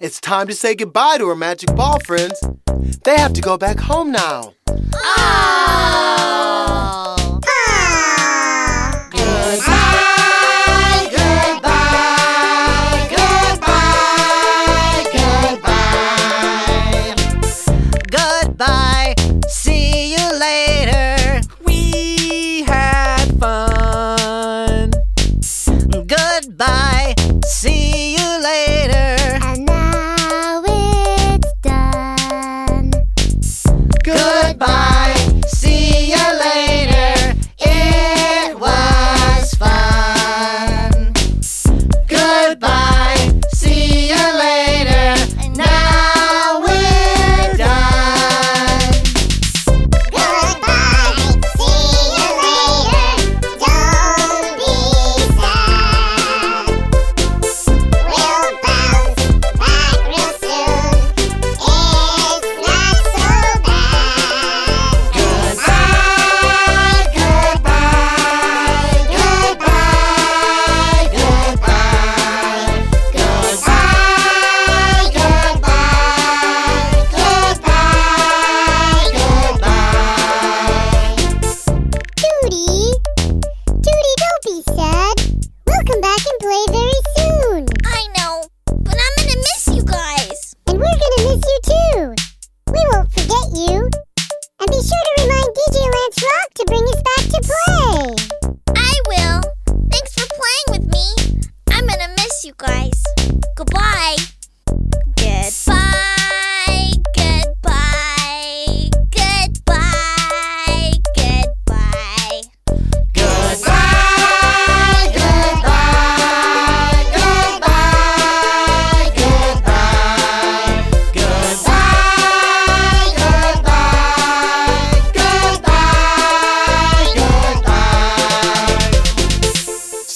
It's time to say goodbye to our magic ball friends. They have to go back home now. Ah! goodbye.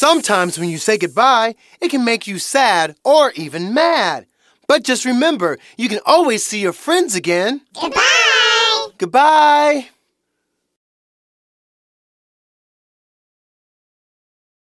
Sometimes when you say goodbye, it can make you sad or even mad. But just remember, you can always see your friends again. Goodbye! Goodbye!